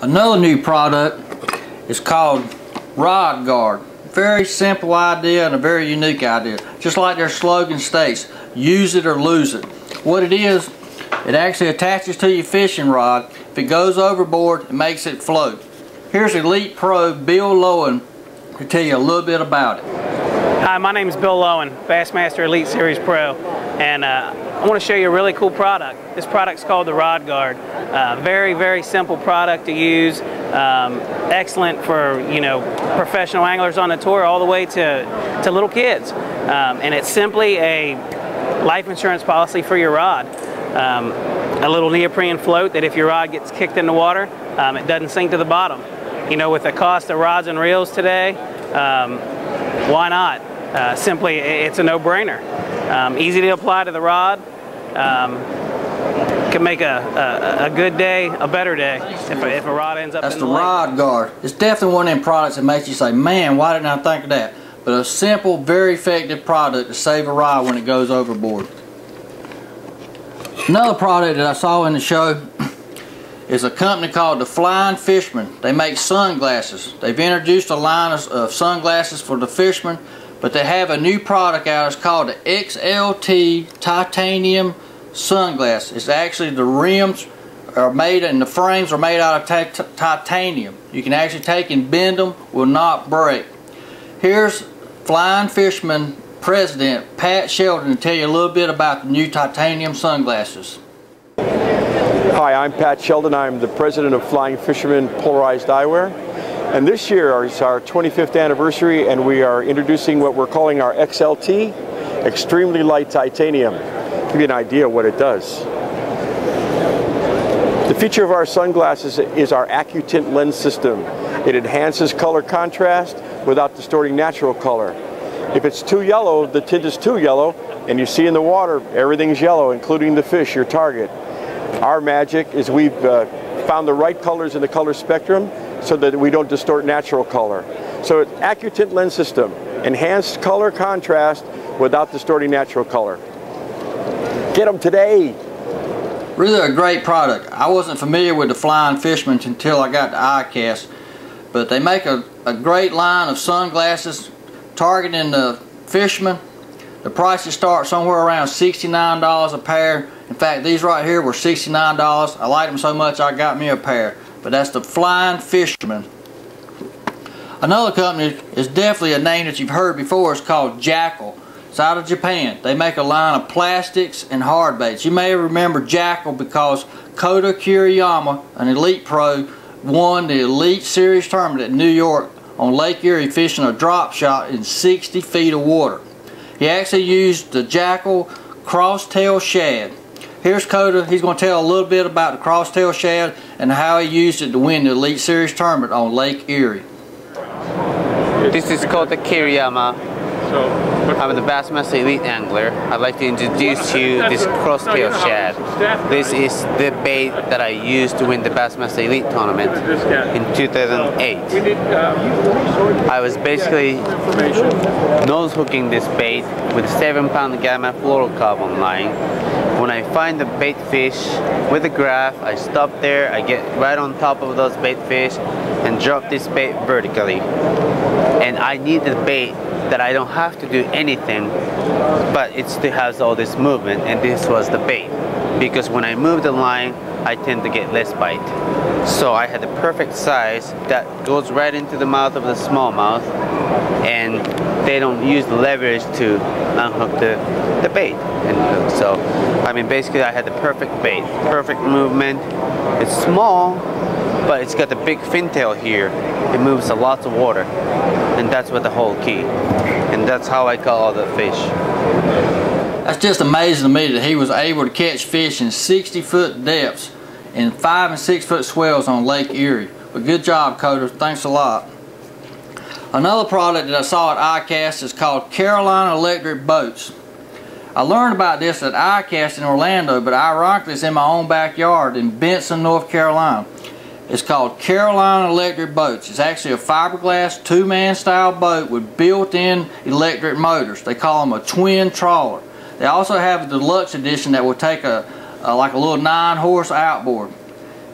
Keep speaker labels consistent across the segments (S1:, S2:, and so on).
S1: Another new product is called Rod Guard. Very simple idea and a very unique idea. Just like their slogan states, use it or lose it. What it is, it actually attaches to your fishing rod. If it goes overboard, it makes it float. Here's Elite Pro Bill Lowen to tell you a little bit about it.
S2: Hi, my name is Bill Lowen, Bassmaster Elite Series Pro, and uh, I want to show you a really cool product. This product's called the Rod Guard. Uh, very, very simple product to use. Um, excellent for you know professional anglers on the tour, all the way to to little kids. Um, and it's simply a life insurance policy for your rod. Um, a little neoprene float that if your rod gets kicked in the water, um, it doesn't sink to the bottom. You know, with the cost of rods and reels today, um, why not? Uh, simply, it's a no-brainer. Um, easy to apply to the rod. Um, can make a, a, a, good day a better day if a, if a rod ends up
S1: That's
S2: in
S1: the,
S2: the
S1: rod guard. It's definitely one of them products that makes you say, man, why didn't I think of that? But a simple, very effective product to save a rod when it goes overboard. Another product that I saw in the show is a company called the Flying Fisherman. They make sunglasses. They've introduced a line of, of sunglasses for the fishermen but they have a new product out. It's called the XLT Titanium Sunglass. It's actually the rims are made and the frames are made out of titanium. You can actually take and bend them, will not break. Here's Flying Fisherman President Pat Sheldon to tell you a little bit about the new titanium sunglasses.
S3: Hi, I'm Pat Sheldon. I'm the president of Flying Fisherman Polarized Eyewear. And this year is our 25th anniversary and we are introducing what we're calling our XLT, Extremely Light Titanium. Give you an idea what it does. The feature of our sunglasses is our AccuTint lens system. It enhances color contrast without distorting natural color. If it's too yellow, the tint is too yellow, and you see in the water, everything's yellow, including the fish, your target. Our magic is we've uh, found the right colors in the color spectrum so that we don't distort natural color. So AccuTint lens system, enhanced color contrast without distorting natural color. Get them today.
S1: Really a great product. I wasn't familiar with the Flying Fisherman until I got the ICAST, but they make a, a great line of sunglasses targeting the fishermen. The prices start somewhere around $69 a pair. In fact, these right here were $69. I like them so much I got me a pair but that's the Flying Fisherman. Another company is definitely a name that you've heard before. It's called Jackall. It's out of Japan. They make a line of plastics and hard baits. You may remember Jackall because Kota Kiriyama, an elite pro, won the Elite Series tournament at New York on Lake Erie fishing a drop shot in 60 feet of water. He actually used the Jackall Crosstail Shad. Here's Kota. He's going to tell a little bit about the Crosstail Shad and how he used it to win the Elite Series tournament on Lake Erie.
S4: This is called the Kiriyama I'm the Bassmaster Elite Angler. I'd like to introduce you this crosstail shad. This is the bait that I used to win the Bassmaster Elite tournament in 2008. I was basically nose hooking this bait with 7 pound gamma fluorocarbon line. When I find the bait fish with a graph, I stop there, I get right on top of those bait fish and drop this bait vertically. And I need the bait that I don't have to do anything, but it still has all this movement, and this was the bait. Because when I move the line, I tend to get less bite. So I had the perfect size that goes right into the mouth of the smallmouth, and they don't use the leverage to unhook the, the bait. And uh, so, I mean, basically I had the perfect bait, perfect movement. It's small, but it's got the big fin tail here. It moves a lot of water, and that's what the whole key. And that's how I caught all the fish.
S1: That's just amazing to me that he was able to catch fish in 60 foot depths and 5 and 6 foot swells on Lake Erie. But good job, Kota. Thanks a lot. Another product that I saw at ICAST is called Carolina Electric Boats. I learned about this at ICAST in Orlando, but ironically it's in my own backyard in Benson, North Carolina. It's called Carolina Electric Boats. It's actually a fiberglass two-man style boat with built-in electric motors. They call them a twin troller. They also have a deluxe edition that will take a, a like a little nine horse outboard.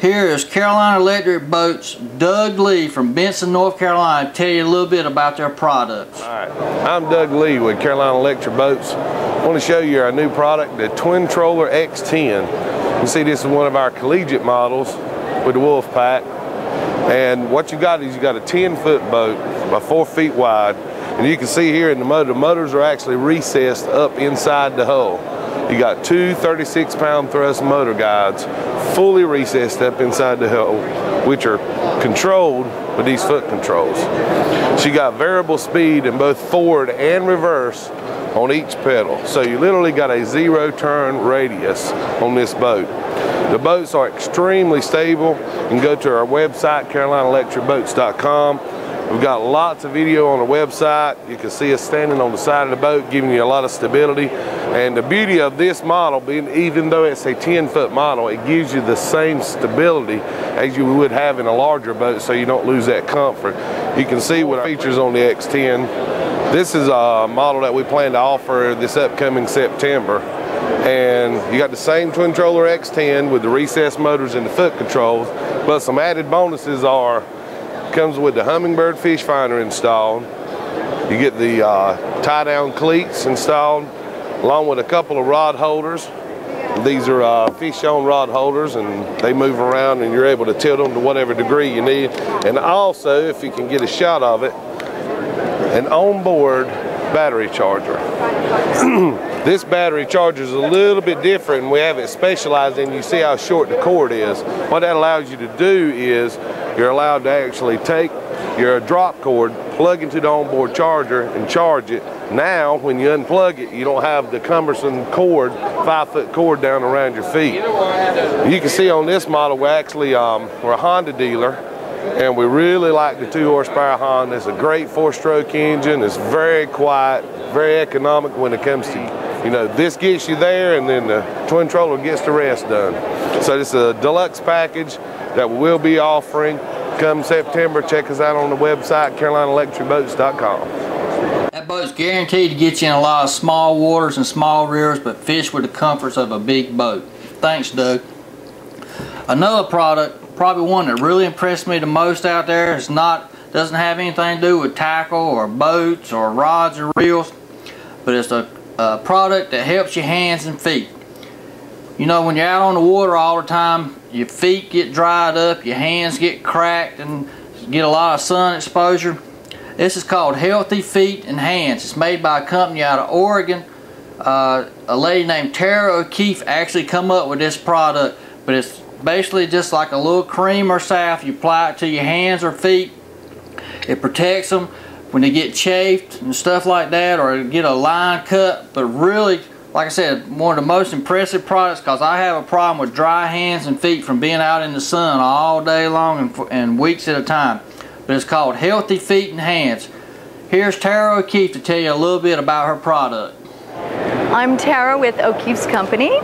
S1: Here is Carolina Electric Boats, Doug Lee from Benson, North Carolina, tell you a little bit about their products.
S5: All right, I'm Doug Lee with Carolina Electric Boats. I want to show you our new product, the Twin Troller X10. You see this is one of our collegiate models with the Wolf Pack. And what you got is you got a 10 foot boat, about four feet wide. And you can see here in the motor, the motors are actually recessed up inside the hull. You got two 36 pound thrust motor guides fully recessed up inside the hull, which are controlled with these foot controls. She got variable speed in both forward and reverse on each pedal. So you literally got a zero turn radius on this boat. The boats are extremely stable. You can go to our website, carolinaelectricboats.com. We've got lots of video on the website. You can see us standing on the side of the boat, giving you a lot of stability. And the beauty of this model, being even though it's a 10 foot model, it gives you the same stability as you would have in a larger boat so you don't lose that comfort. You can see what features on the X10. This is a model that we plan to offer this upcoming September. And you got the same twin troller X10 with the recessed motors and the foot controls, but some added bonuses are comes with the Humminbird fish finder installed. You get the uh, tie down cleats installed along with a couple of rod holders. These are uh, fish on rod holders and they move around and you're able to tilt them to whatever degree you need. And also, if you can get a shot of it, an onboard battery charger. this battery charger is a little bit different we have it specialized in you see how short the cord is. What that allows you to do is you're allowed to actually take your drop cord, plug into the onboard charger and charge it. Now, when you unplug it, you don't have the cumbersome cord, five foot cord down around your feet. You can see on this model, we're actually, um, we're a Honda dealer and we really like the two horsepower Honda. It's a great four stroke engine. It's very quiet, very economic when it comes to, you know, this gets you there and then the twin troller gets the rest done. So this is a deluxe package that we will be offering come September. Check us out on the website, carolinaelectricboats.com.
S1: That boat's guaranteed to get you in a lot of small waters and small rivers, but fish with the comforts of a big boat. Thanks, Doug. Another product, probably one that really impressed me the most out there, is not doesn't have anything to do with tackle or boats or rods or reels, but it's a, a product that helps your hands and feet. You know, when you're out on the water all the time, your feet get dried up, your hands get cracked, and get a lot of sun exposure. This is called Healthy Feet and Hands. It's made by a company out of Oregon. Uh, a lady named Tara O'Keeffe actually come up with this product, but it's basically just like a little cream or salve. You apply it to your hands or feet. It protects them when they get chafed and stuff like that or get a line cut, but really like I said, one of the most impressive products because I have a problem with dry hands and feet from being out in the sun all day long and, and weeks at a time. But it's called Healthy Feet and Hands. Here's Tara O'Keeffe to tell you a little bit about her product.
S6: I'm Tara with O'Keeffe's Company.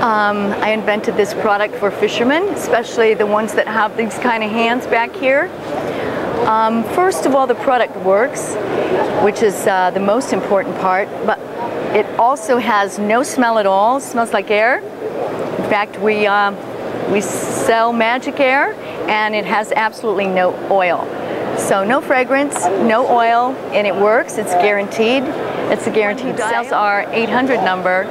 S6: Um, I invented this product for fishermen, especially the ones that have these kind of hands back here. Um, first of all, the product works, which is uh, the most important part, but it also has no smell at all, it smells like air. In fact, we, uh, we sell Magic Air and it has absolutely no oil. So no fragrance, no oil, and it works, it's guaranteed. It's a guaranteed Dials our 800 number,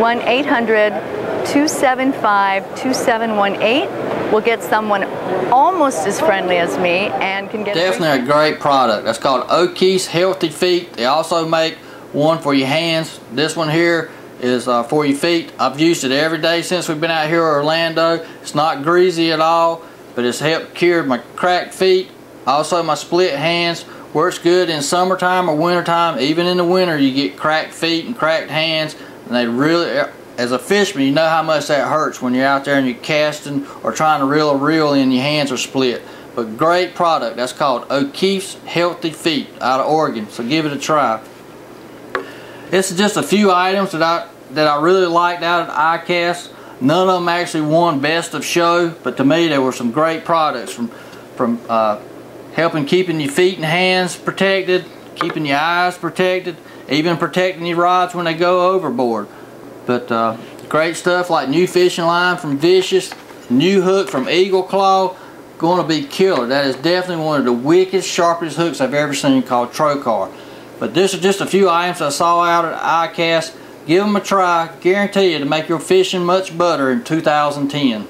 S6: 1-800-275-2718. We'll get someone almost as friendly as me and can get
S1: Definitely a great product. That's called O'Keeffe's Healthy Feet. They also make one for your hands. This one here is uh, for your feet. I've used it every day since we've been out here in Orlando. It's not greasy at all, but it's helped cure my cracked feet. Also my split hands. Works good in summertime or wintertime. Even in the winter you get cracked feet and cracked hands. And they really, as a fisherman, you know how much that hurts when you're out there and you're casting or trying to reel a reel and your hands are split. But great product. That's called O'Keeffe's Healthy Feet out of Oregon. So give it a try. This is just a few items that I that I really liked out of ICAST. None of them actually won Best of Show, but to me there were some great products from from uh, helping keeping your feet and hands protected, keeping your eyes protected, even protecting your rods when they go overboard. But uh, great stuff like new fishing line from Vicious, New hook from Eagle Claw, going to be killer. That is definitely one of the wickedest, sharpest hooks I've ever seen called Trocar. But this is just a few items I saw out at ICAST. Give them a try. Guarantee you to make your fishing much better in 2010.